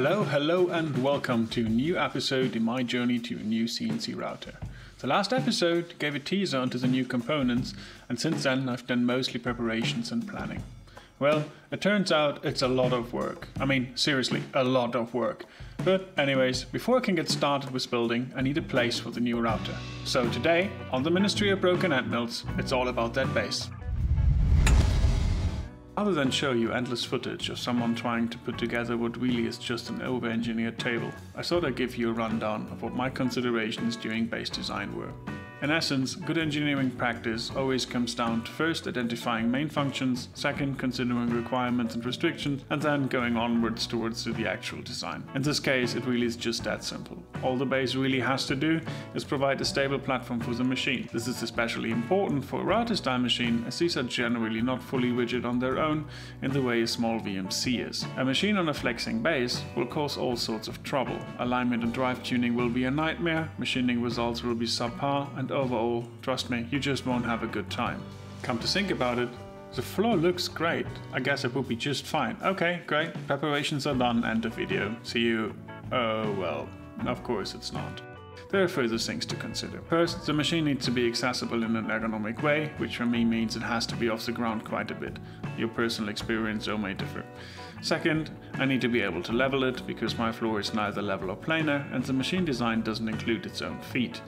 Hello, hello, and welcome to a new episode in my journey to a new CNC router. The last episode gave a teaser onto the new components, and since then I've done mostly preparations and planning. Well, it turns out it's a lot of work. I mean, seriously, a lot of work. But, anyways, before I can get started with building, I need a place for the new router. So today, on the Ministry of Broken Endmills, it's all about that base. Other than show you endless footage of someone trying to put together what really is just an over-engineered table, I thought I'd give you a rundown of what my considerations during base design were. In essence, good engineering practice always comes down to first identifying main functions, second considering requirements and restrictions, and then going onwards towards the actual design. In this case, it really is just that simple. All the base really has to do is provide a stable platform for the machine. This is especially important for a router style machine as these are generally not fully rigid on their own in the way a small VMC is. A machine on a flexing base will cause all sorts of trouble. Alignment and drive tuning will be a nightmare, machining results will be subpar, and and overall, trust me, you just won't have a good time. Come to think about it, the floor looks great. I guess it would be just fine. Okay, great. Preparations are done. End of video. See you. Oh, well, of course it's not. There are further things to consider. First, the machine needs to be accessible in an ergonomic way, which for me means it has to be off the ground quite a bit. Your personal experience though may differ. Second, I need to be able to level it because my floor is neither level or planar and the machine design doesn't include its own feet.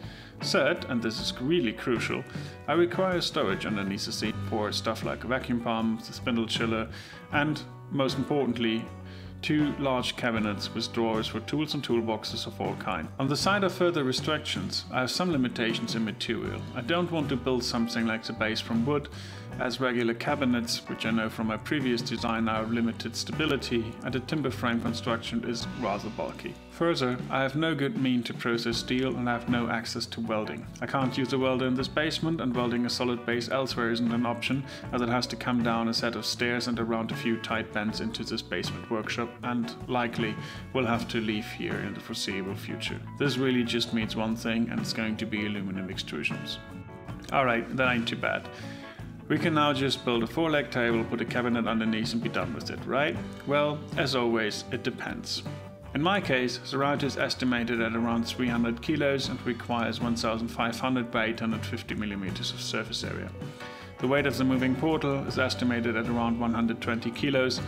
Third, and this is really crucial, I require storage underneath the seat for stuff like a vacuum pump, the spindle chiller, and most importantly, two large cabinets with drawers for tools and toolboxes of all kind. On the side of further restrictions, I have some limitations in material. I don't want to build something like the base from wood, as regular cabinets, which I know from my previous design are of limited stability, and a timber frame construction is rather bulky. Further, I have no good mean to process steel and I have no access to welding. I can't use a welder in this basement and welding a solid base elsewhere isn't an option as it has to come down a set of stairs and around a few tight bends into this basement workshop and likely will have to leave here in the foreseeable future. This really just means one thing and it's going to be aluminum extrusions. Alright, that ain't too bad. We can now just build a four leg table, put a cabinet underneath and be done with it, right? Well, as always, it depends. In my case, the router is estimated at around 300 kilos and requires 1500 by 850 millimeters of surface area. The weight of the moving portal is estimated at around 120 kilos.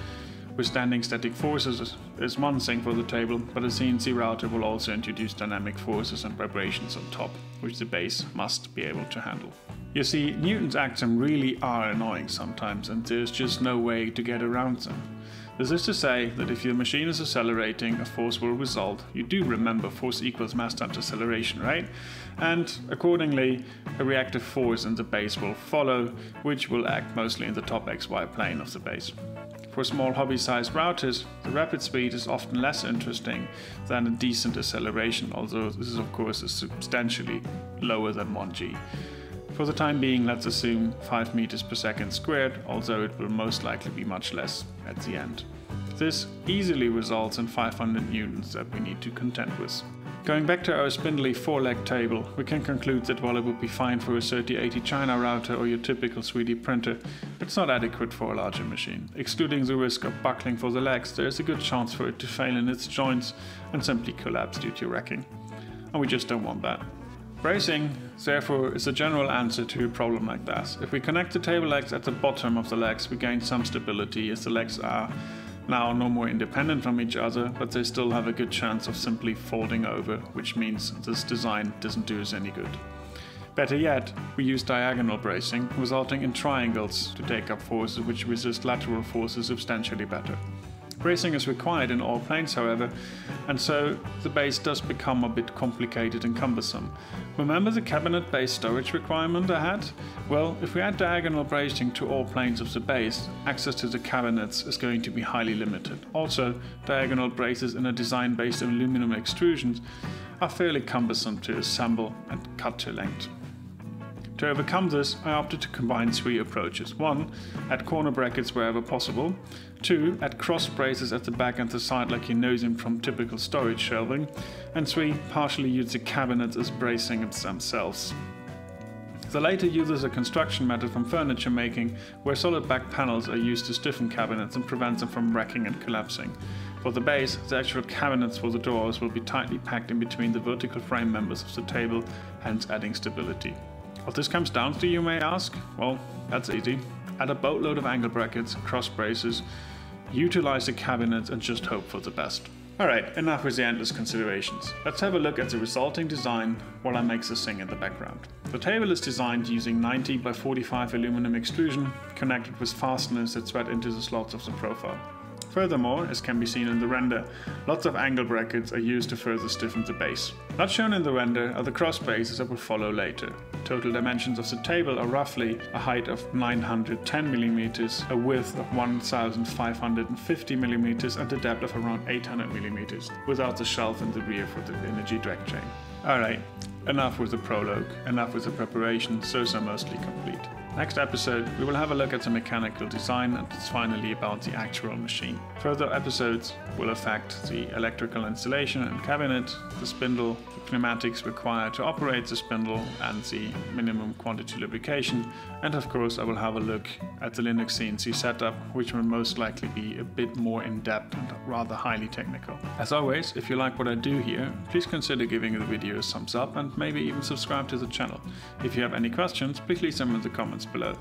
Withstanding static forces is one thing for the table, but a CNC router will also introduce dynamic forces and vibrations on top, which the base must be able to handle. You see, Newton's axiom really are annoying sometimes, and there's just no way to get around them. This is to say that if your machine is accelerating, a force will result. You do remember force equals mass times acceleration, right? And accordingly, a reactive force in the base will follow, which will act mostly in the top xy plane of the base. For small hobby-sized routers, the rapid speed is often less interesting than a decent acceleration, although this is of course is substantially lower than 1g. For the time being, let's assume 5 meters per second squared, although it will most likely be much less at the end. This easily results in 500 newtons that we need to contend with. Going back to our spindly four-leg table, we can conclude that while it would be fine for a 3080 China router or your typical 3D printer, it's not adequate for a larger machine. Excluding the risk of buckling for the legs, there is a good chance for it to fail in its joints and simply collapse due to wrecking. And we just don't want that. Bracing, therefore, is a general answer to a problem like that. If we connect the table legs at the bottom of the legs, we gain some stability as the legs are now no more independent from each other, but they still have a good chance of simply folding over, which means this design doesn't do us any good. Better yet, we use diagonal bracing, resulting in triangles to take up forces which resist lateral forces substantially better. Bracing is required in all planes, however, and so the base does become a bit complicated and cumbersome. Remember the cabinet base storage requirement I had? Well, if we add diagonal bracing to all planes of the base, access to the cabinets is going to be highly limited. Also, diagonal braces in a design based on aluminum extrusions are fairly cumbersome to assemble and cut to length. To overcome this, I opted to combine three approaches. One, add corner brackets wherever possible. Two, add cross braces at the back and the side like you know them from typical storage shelving. And three, partially use the cabinets as bracing themselves. The later uses a construction method from furniture making, where solid back panels are used to stiffen cabinets and prevent them from wrecking and collapsing. For the base, the actual cabinets for the doors will be tightly packed in between the vertical frame members of the table, hence adding stability. What this comes down to, you may ask? Well, that's easy. Add a boatload of angle brackets, cross braces, utilize the cabinets and just hope for the best. Alright, enough with the endless considerations. Let's have a look at the resulting design while I make the thing in the background. The table is designed using 90 by 45 aluminum extrusion, connected with fasteners that thread into the slots of the profile. Furthermore, as can be seen in the render, lots of angle brackets are used to further stiffen the base. Not shown in the render are the cross braces that will follow later. Total dimensions of the table are roughly a height of 910 mm, a width of 1550 mm and a depth of around 800 mm, without the shelf in the rear for the energy drag chain. Alright, enough with the prologue, enough with the preparation, so are mostly complete. Next episode, we will have a look at the mechanical design and it's finally about the actual machine. Further episodes will affect the electrical installation and cabinet, the spindle, the pneumatics required to operate the spindle and the minimum quantity lubrication, and of course I will have a look at the Linux CNC setup, which will most likely be a bit more in-depth and rather highly technical. As always, if you like what I do here, please consider giving the video a thumbs up and maybe even subscribe to the channel. If you have any questions, please leave them in the comments below.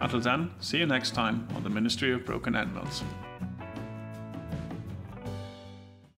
Until then, see you next time on the Ministry of Broken Endmills.